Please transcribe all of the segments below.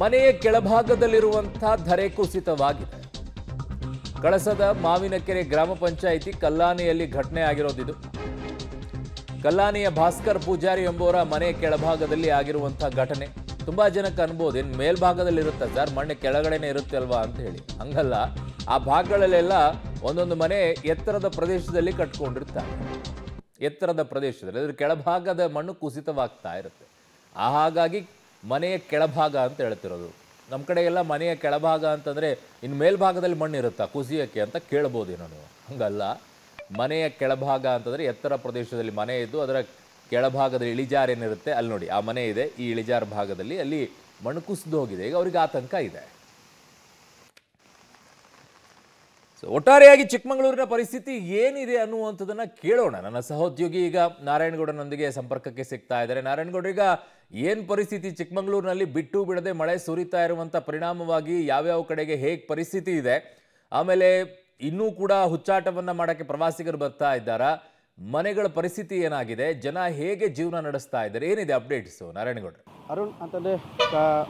ಮನೆಯ ಕೆಳಭಾಗದಲ್ಲಿರುವಂಥ ಧರೆ ಕುಸಿತವಾಗಿದೆ. ಕಳಸದ ಮಾವಿನಕೆರೆ ಗ್ರಾಮ ಪಂಚಾಯಿತಿ ಕಲ್ಲಾನೆಯಲ್ಲಿ ಘಟನೆ ಆಗಿರೋದಿದು. ಕಲ್ಲಾನೆಯ ಭಾಸ್ಕರ್ ಪೂಜಾರಿ ಎಂಬುವರ ಮನೆ ಕೆಳಭಾಗದಲ್ಲಿ ಆಗಿರುವಂಥ ಘಟನೆ. ತುಂಬಾ ಜನಕ್ಕೆ ಅನ್ಬೋದು, ಏನು ಮೇಲ್ಭಾಗದಲ್ಲಿ ಇರುತ್ತೆ ಸರ್, ಮಣ್ಣೆ ಕೆಳಗಡೆನೆ ಇರುತ್ತೆ ಅಲ್ವಾ ಅಂತ ಹೇಳಿ. ಹಂಗಲ್ಲ, ಆ ಭಾಗಗಳಲ್ಲೆಲ್ಲ ಒಂದೊಂದು ಮನೆ ಎತ್ತರದ ಪ್ರದೇಶದಲ್ಲಿ ಕಟ್ಕೊಂಡಿರ್ತಾರೆ. ಎತ್ತರದ ಪ್ರದೇಶದಲ್ಲಿ, ಅದ್ರ ಕೆಳಭಾಗದ ಮಣ್ಣು ಕುಸಿತವಾಗ್ತಾ ಇರುತ್ತೆ. ಹಾಗಾಗಿ ಮನೆಯ ಕೆಳಭಾಗ ಅಂತ ಹೇಳ್ತಿರೋದು. ನಮ್ಮ ಕಡೆ ಎಲ್ಲ ಮನೆಯ ಕೆಳಭಾಗ ಅಂತಂದರೆ ಇನ್ನು ಮೇಲ್ಭಾಗದಲ್ಲಿ ಮಣ್ಣು ಇರುತ್ತಾ ಕುಸಿಯಕ್ಕೆ ಅಂತ ಕೇಳ್ಬೋದೇನೋ ನೀವು. ಹಂಗಲ್ಲ. ಮನೆಯ ಕೆಳಭಾಗ ಅಂತಂದರೆ ಎತ್ತರ ಪ್ರದೇಶದಲ್ಲಿ ಮನೆ ಇದ್ದು ಅದರ ಕೆಳಭಾಗದಲ್ಲಿ ಇಳಿಜಾರು ಏನಿರುತ್ತೆ ಅಲ್ಲಿ ನೋಡಿ, ಆ ಮನೆ ಇದೆ, ಈ ಇಳಿಜಾರು ಭಾಗದಲ್ಲಿ ಅಲ್ಲಿ ಮಣ್ಣು ಕುಸಿದು ಹೋಗಿದೆ. ಈಗ ಅವ್ರಿಗೆ ಆತಂಕ ಇದೆ. ಸೊ ಒಟ್ಟಾರೆಯಾಗಿ ಚಿಕ್ಕಮಗಳೂರಿನ ಪರಿಸ್ಥಿತಿ ಏನಿದೆ ಅನ್ನುವಂಥದ್ದನ್ನು ಕೇಳೋಣ. ನನ್ನ ಸಹೋದ್ಯೋಗಿ ಈಗ ನಾರಾಯಣಗೌಡನೊಂದಿಗೆ ಸಂಪರ್ಕಕ್ಕೆ ಸಿಗ್ತಾ ಇದ್ದಾರೆ. ನಾರಾಯಣಗೌಡ, ಈಗ ಏನು ಪರಿಸ್ಥಿತಿ ಚಿಕ್ಕಮಗಳೂರಿನಲ್ಲಿ ಬಿಟ್ಟು ಬಿಡದೆ ಮಳೆ ಸುರಿತಾ ಇರುವಂತ ಪರಿಣಾಮವಾಗಿ ಯಾವ್ಯಾವ ಕಡೆಗೆ ಹೇಗೆ ಪರಿಸ್ಥಿತಿ ಇದೆ? ಆಮೇಲೆ ಇನ್ನೂ ಕೂಡ ಹುಚ್ಚಾಟವನ್ನ ಮಾಡಕ್ಕೆ ಪ್ರವಾಸಿಗರು ಬರ್ತಾ ಇದ್ದಾರಾ? ಮನೆಗಳ ಪರಿಸ್ಥಿತಿ ಏನಾಗಿದೆ? ಜನ ಹೇಗೆ ಜೀವನ ನಡೆಸ್ತಾ ಇದ್ದಾರೆ? ಏನಿದೆ ಅಪ್ಡೇಟ್ಸ್? ನಾರಾಯಣಗೌಡ ಅರುಣ್, ಅಂತಂದರೆ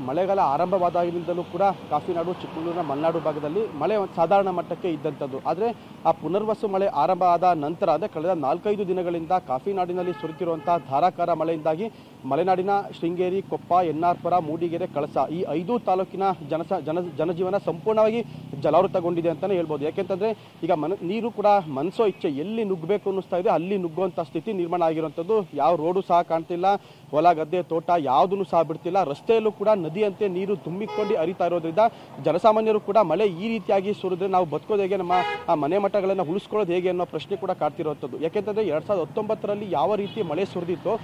ಮಳೆಗಾಲ ಆರಂಭವಾದಾಗಿನಿಂದಲೂ ಕೂಡ ಕಾಫಿನಾಡು ಚಿಕ್ಕಮಗಳೂರಿನ ಮಲೆನಾಡು ಭಾಗದಲ್ಲಿ ಮಳೆ ಸಾಧಾರಣ ಮಟ್ಟಕ್ಕೆ ಇದ್ದಂಥದ್ದು. ಆದರೆ, ಆ ಪುನರ್ವಸು ಮಳೆ ಆರಂಭ ಆದ ನಂತರ, ಅಂದರೆ ಕಳೆದ ನಾಲ್ಕೈದು ದಿನಗಳಿಂದ ಕಾಫಿನಾಡಿನಲ್ಲಿ ಸುರಿತಿರುವಂಥ ಧಾರಾಕಾರ ಮಳೆಯಿಂದಾಗಿ ಮಲೆನಾಡಿನ ಶೃಂಗೇರಿ, ಕೊಪ್ಪ, ಎನ್ನಾರ್ಪುರ, ಮೂಡಿಗೆರೆ, ಕಳಸ ಈ ಐದು ತಾಲೂಕಿನ ಜನಸ, ಜನ, ಜನಜೀವನ ಸಂಪೂರ್ಣವಾಗಿ ಜಲಾವೃತಗೊಂಡಿದೆ ಅಂತಲೇ ಹೇಳ್ಬೋದು. ಯಾಕೆಂತಂದರೆ, ಈಗ ಮನ, ನೀರು ಕೂಡ ಮನಸೋ ಇಚ್ಛೆ ಎಲ್ಲಿ ನುಗ್ಗಬೇಕು ಅನ್ನಿಸ್ತಾ ಇದೆ. ಅಲ್ಲಿ ನುಗ್ಗುವಂಥ ಸ್ಥಿತಿ ನಿರ್ಮಾಣ ಆಗಿರುವಂಥದ್ದು. ಯಾವ ರೋಡು ಸಹ ಕಾಣ್ತಿಲ್ಲ. ಹೊಲ, ಗದ್ದೆ, ತೋಟ ಯಾವುದನ್ನು ಸಹ ಬಿಡ್ತಿಲ್ಲ. ರಸ್ತೆಯಲ್ಲೂ ಕೂಡ ನದಿಯಂತೆ ನೀರು ತುಂಬಿಕೊಂಡು ಹರಿತಾ ಇರೋದ್ರಿಂದ ಜನಸಾಮಾನ್ಯರು ಕೂಡ ಮಳೆ ಈ ರೀತಿಯಾಗಿ ಸುರಿದ್ರೆ ನಾವು ಬದುಕೋದು ಹೇಗೆ, ನಮ್ಮ ಆ ಮನೆ ಮಠಗಳನ್ನು ಉಳಿಸ್ಕೊಳ್ಳೋದು ಹೇಗೆ ಅನ್ನೋ ಪ್ರಶ್ನೆ ಕೂಡ ಕಾಡ್ತಿರುವಂಥದ್ದು. ಯಾಕೆಂತಂದರೆ ಎರಡು ಸಾವಿರದ ಹತ್ತೊಂಬತ್ತರಲ್ಲಿ ಯಾವ ರೀತಿ ಮಳೆ ಸುರಿದಿತ್ತೋ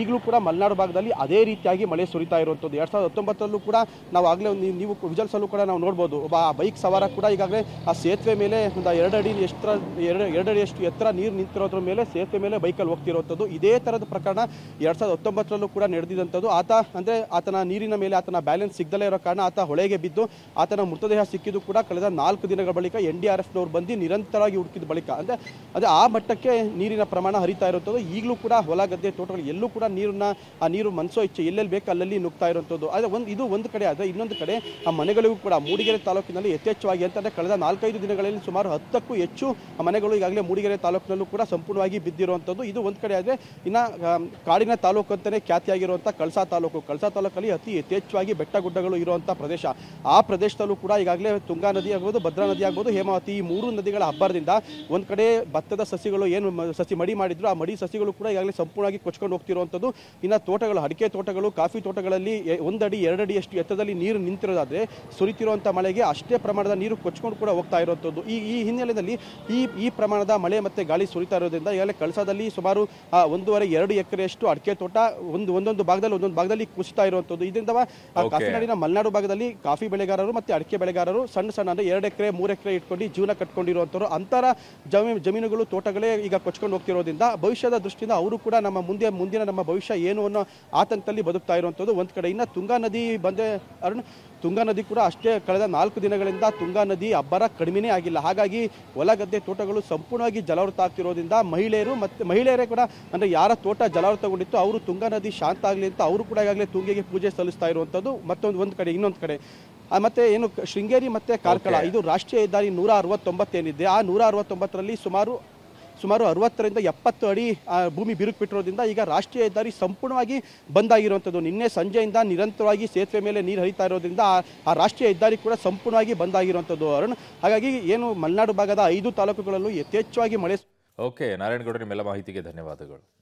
ಈಗಲೂ ಕೂಡ ಮಲೆನಾಡು ಭಾಗದಲ್ಲಿ ಅದೇ ರೀತಿಯಾಗಿ ಮಳೆ ಸುರಿತಾ ಇರುವಂಥದ್ದು. ಎರಡು ಸಾವಿರದ ಹತ್ತೊಂಬತ್ತರಲ್ಲೂ ಕೂಡ ನಾವು ಆಗಲೇ ಒಂದು ನೀವು ವಿಜಲ್ಸಲ್ಲೂ ಕೂಡ ನಾವು ನೋಡ್ಬೋದು. ಒಬ್ಬ ಬೈಕ್ ಸವಾರ ಕೂಡ ಈಗಾಗಲೇ ಆ ಸೇತುವೆ ಮೇಲೆ ಒಂದು ಎರಡು ಅಡಿ ಎಷ್ಟರ ಎರಡು ಎರಡು ಅಡಿ ಎಷ್ಟು ಎತ್ತರ ನೀರು ನಿಂತಿರೋದ್ರ ಮೇಲೆ ಸೇತುವೆ ಮೇಲೆ ಬೈಕಲ್ಲಿ ಹೋಗ್ತಿರುವಂಥದ್ದು ಇದೇ ಥರದ ಪ್ರಕರಣ ಎರಡ್ ಸಾವಿರದ ಹತ್ತೊಂಬತ್ತರಲ್ಲೂ ಕೂಡ ನಡೆದಿದ್ದಂಥದ್ದು. ಆತ, ಅಂದರೆ ಆತನ ನೀರಿನ ಮೇಲೆ ಆತನ ಬ್ಯಾಲೆನ್ಸ್ ಸಿಗದಲೇ ಇರೋ ಕಾರಣ ಆತ ಹೊಳೆಗೆ ಬಿದ್ದು ಆತನ ಮೃತದೇಹ ಸಿಕ್ಕಿದ್ದು ಕೂಡ ಕಳೆದ ನಾಲ್ಕು ದಿನಗಳ ಬಳಿಕ ಎನ್ ಡಿ ಆರ್ ಎಫ್ನವ್ರು ಬಂದು ನಿರಂತರವಾಗಿ ಹುಡುಕಿದ ಬಳಿಕ. ಅಂದರೆ ಅದೇ ಆ ಮಟ್ಟಕ್ಕೆ ನೀರಿನ ಪ್ರಮಾಣ ಹರಿತಾ ಇರುವಂಥದ್ದು ಈಗಲೂ ಕೂಡ ಹೊಲ ಗದ್ದೆ ತೋಟಗಳು ಎಲ್ಲೂ ಕೂಡ ನೀರನ್ನ, ಆ ನೀರು ಮನಸೋ ಇಚ್ಛೆ ಎಲ್ಲೆಲ್ಲಿ ಬೇಕು ಅಲ್ಲಲ್ಲಿ ನುಗ್ತಾ ಇರುವಂಥದ್ದು ಆದರೆ ಒಂದು, ಇದು ಒಂದು ಕಡೆ ಆದರೆ ಇನ್ನೊಂದು ಕಡೆ ಆ ಮನೆಗಳಿಗೂ ಕೂಡ ಮೂಡಿಗೆರೆ ತಾಲೂಕಿನಲ್ಲಿ ಯಥೇಚ್ಛವಾಗಿ ಅಂತಂದರೆ ಕಳೆದ ನಾಲ್ಕೈದು ದಿನಗಳಲ್ಲಿ ಸುಮಾರು ಹತ್ತಕ್ಕೂ ಹೆಚ್ಚು ಮನೆಗಳು ಈಗಾಗಲೇ ಮೂಡಿಗೆರೆ ತಾಲೂಕಿನಲ್ಲೂ ಕೂಡ ಸಂಪೂರ್ಣವಾಗಿ ಬಿದ್ದಿರುವಂಥದ್ದು. ಇದು ಒಂದು ಕಡೆ ಆದರೆ ಇನ್ನು ಕಾಡಿನ ತಾಲೂಕು ಅಂತಲೇ ಖ್ಯಾತಿಯಾಗಿರುವಂಥ ಕಳಸಾ ತಾಲೂಕು. ಕಳಸಾ ತಾಲೂಕಲ್ಲಿ ಅತಿ ಯಥೇಚ್ಛವಾಗಿ ಬೆಟ್ಟ ಗುಡ್ಡಗಳು ಇರುವಂಥ ಪ್ರದೇಶ. ಆ ಪ್ರದೇಶದಲ್ಲೂ ಕೂಡ ಈಗಾಗಲೇ ತುಂಗಾ ನದಿ ಆಗ್ಬೋದು, ಭದ್ರಾ ನದಿ ಆಗ್ಬೋದು, ಹೇಮಾವತಿ ಈ ಮೂರು ನದಿಗಳ ಅಬ್ಬರದಿಂದ ಒಂದು ಕಡೆ ಭತ್ತದ ಸಸಿಗಳು ಏನು ಸಸಿ ಮಡಿ ಮಾಡಿದ್ರು, ಆ ಮಡಿ ಸಸಿಗಳು ಕೂಡ ಈಗಾಗಲೇ ಸಂಪೂರ್ಣವಾಗಿ ಕೊಚ್ಕೊಂಡು ಹೋಗ್ತಿರುವಂಥದ್ದು. ಇನ್ನು ತೋಟಗಳು, ಅಡಿಕೆ ತೋಟಗಳು, ಕಾಫಿ ತೋಟಗಳಲ್ಲಿ ಒಂದಡಿ ಎರಡಡಿ ಅಷ್ಟು ಎತ್ತರದಲ್ಲಿ ನೀರು ನಿಂತಿರೋದಾದ್ರೆ ಸುರಿತಿರುವಂಥ ಮಳೆಗೆ ಅಷ್ಟೇ ಪ್ರಮಾಣದ ನೀರು ಕೊಚ್ಕೊಂಡು ಕೂಡ ಹೋಗ್ತಾ ಇರುವಂಥದ್ದು. ಈ ಈ ಹಿನ್ನೆಲೆಯಲ್ಲಿ ಈ ಈ ಪ್ರಮಾಣದ ಮಳೆ ಮತ್ತೆ ಗಾಳಿ ಸುರಿತಾ ಇರೋದ್ರಿಂದ ಈಗಾಗಲೇ ಕಳಸದಲ್ಲಿ ಸುಮಾರು ಆ, ಒಂದೂವರೆ ಎರಡು ಎಕರೆಯಷ್ಟು ಅಡಿಕೆ ತೋಟ ಒಂದು ಒಂದೊಂದು ಭಾಗದಲ್ಲಿ ಒಂದೊಂದು ಭಾಗದಲ್ಲಿ ಕುಸಿತಾ ಇರುವಂಥದ್ದು. ಇದರಿಂದ. ಕಾಫಿನಾಡಿನ ಮಲೆನಾಡು ಭಾಗದಲ್ಲಿ ಕಾಫಿ ಬೆಳೆಗಾರರು ಮತ್ತೆ ಅಡಿಕೆ ಬೆಳೆಗಾರರು ಸಣ್ಣ ಸಣ್ಣ ಅಂದರೆ ಎರಡು ಎಕರೆ ಮೂರು ಎಕರೆ ಇಟ್ಕೊಂಡು ಜೀವನ ಕಟ್ಕೊಂಡಿರುವಂಥವ್ರು. ಅಂತರ ಜಮೀನು ಜಮೀನುಗಳು ತೋಟಗಳೇ ಈಗ ಕೊಚ್ಕೊಂಡು ಹೋಗ್ತಿರೋದ್ರಿಂದ ಭವಿಷ್ಯದ ದೃಷ್ಟಿಯಿಂದ ಅವರು ಕೂಡ ನಮ್ಮ ಮುಂದೆ ಮುಂದಿನ ನಮ್ಮ ಭವಿಷ್ಯ ಏನು ಅನ್ನೋ ಆತಂಕದಲ್ಲಿ ಬದುಕ್ತಾ ಇರುವಂಥದ್ದು. ಒಂದು ಕಡೆ ಇನ್ನು ತುಂಗಾ ನದಿ ಬಂದೆ ಅರುಣ್ ತುಂಗಾ ನದಿ ಕೂಡ ಅಷ್ಟೇ ಕಳೆದ ನಾಲ್ಕು ದಿನಗಳಿಂದ ತುಂಗಾ ನದಿ ಅಬ್ಬರ ಕಡಿಮೆನೇ ಆಗಿಲ್ಲ. ಹಾಗಾಗಿ ಹೊಲ ಗದ್ದೆ ತೋಟಗಳು ಸಂಪೂರ್ಣವಾಗಿ ಜಲಾವೃತ ಆಗ್ತಿರೋದ್ರಿಂದ ಮಹಿಳೆಯರು ಮತ್ತು ಮಹಿಳೆಯರೇ ಕೂಡ ಅಂದರೆ ಯಾರ ತೋಟ ಜಲಾವೃತಗೊಂಡಿತ್ತು ಅವರು ತುಂಗಾ ನದಿ ಶಾಂತ ಆಗಲಿ ಅಂತ ಅವರು ಕೂಡ ಈಗಾಗಲೇ ತುಂಗೆಗೆ ಪೂಜೆ ಸಲ್ಲಿಸ್ತಾ ಇರುವಂಥದ್ದು. ಮತ್ತೊಂದು ಒಂದು ಕಡೆ ಇನ್ನೊಂದು ಕಡೆ. ಮತ್ತೆ ಏನು ಶೃಂಗೇರಿ ಮತ್ತೆ ಕಾರ್ಕಳ ಇದು ರಾಷ್ಟ್ರೀಯ ಹೆದ್ದಾರಿ ನೂರ ಅರವತ್ತೊಂಬತ್ತೇನಿದೆ. ಆ ನೂರ ಅರವತ್ತೊಂಬತ್ತರಲ್ಲಿ ಸುಮಾರು ಸುಮಾರು ಅರವತ್ತರಿಂದ ಎಪ್ಪತ್ತು ಅಡಿ ಭೂಮಿ ಬಿರುಕು ಬಿಟ್ಟಿರೋದ್ರಿಂದ ಈಗ ರಾಷ್ಟ್ರೀಯ ಹೆದ್ದಾರಿ ಸಂಪೂರ್ಣವಾಗಿ ಬಂದಾಗಿರುವಂಥದ್ದು ನಿನ್ನೆ ಸಂಜೆಯಿಂದ ನಿರಂತರವಾಗಿ ಸೇತುವೆ ಮೇಲೆ ನೀರು ಹರಿತಾ ಇರೋದ್ರಿಂದ ಆ- ರಾಷ್ಟ್ರೀಯ ಹೆದ್ದಾರಿ ಕೂಡ ಸಂಪೂರ್ಣವಾಗಿ ಬಂದಾಗಿರುವಂಥದ್ದು ಅರುಣ್. ಹಾಗಾಗಿ ಏನು ಮಲೆನಾಡು ಭಾಗದ ಐದು ತಾಲೂಕುಗಳಲ್ಲೂ ಯಥೇಚ್ಛವಾಗಿ ಮಳೆ ಓಕೆ ನಾರಾಯಣಗೌಡ, ನಿಮ್ಮೆಲ್ಲ ಮಾಹಿತಿಗೆ ಧನ್ಯವಾದಗಳು.